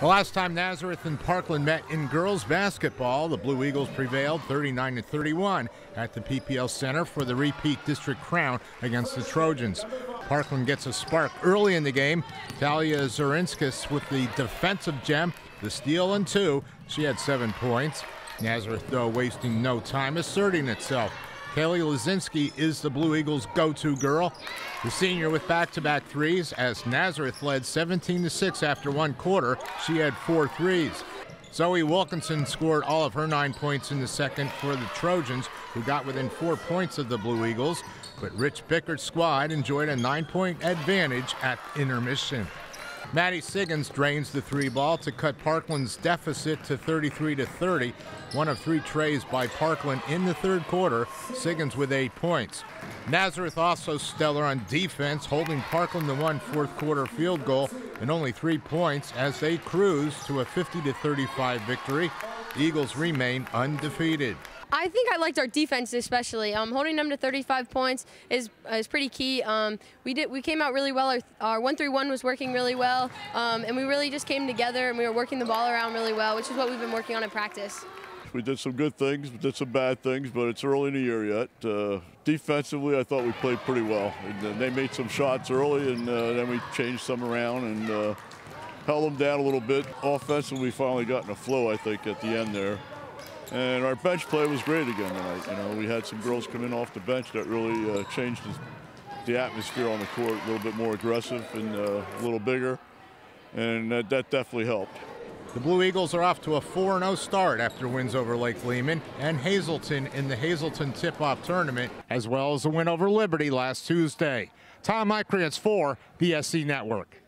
The last time Nazareth and Parkland met in girls basketball, the Blue Eagles prevailed 39 to 31 at the PPL Center for the repeat district crown against the Trojans. Parkland gets a spark early in the game. Talia Zurinskas with the defensive gem, the steal and two. She had seven points. Nazareth, though, wasting no time, asserting itself. Kaylee Lazinski is the Blue Eagles' go-to girl. The senior with back-to-back threes as Nazareth led 17 to 6 after one quarter. She had four threes. Zoe Wilkinson scored all of her nine points in the second for the Trojans, who got within four points of the Blue Eagles. But Rich Bickert's squad enjoyed a nine-point advantage at intermission. Maddie Siggins drains the three ball to cut Parkland's deficit to 33 to 30. One of three trays by Parkland in the third quarter. Siggins with eight points. Nazareth also stellar on defense, holding Parkland to one fourth quarter field goal and only three points as they cruise to a 50 to 35 victory. The Eagles remain undefeated. I think I liked our defense especially. Um, holding them to 35 points is is pretty key. Um, we did we came out really well. Our, our one through one was working really well, um, and we really just came together and we were working the ball around really well, which is what we've been working on in practice. We did some good things, we did some bad things, but it's early in the year yet. Uh, defensively, I thought we played pretty well. And, they made some shots early, and uh, then we changed some around and uh, held them down a little bit. Offensively, we finally got in a flow, I think, at the end there. And our bench play was great again tonight. You know, we had some girls come in off the bench that really uh, changed the, atmosphere on the court, a little bit more aggressive and uh, a little bigger, and that, that definitely helped. The Blue Eagles are off to a 4-0 start after wins over Lake Lehman and Hazleton in the Hazleton Tip-Off Tournament, as well as a win over Liberty last Tuesday. Tom Icrians for the SC Network.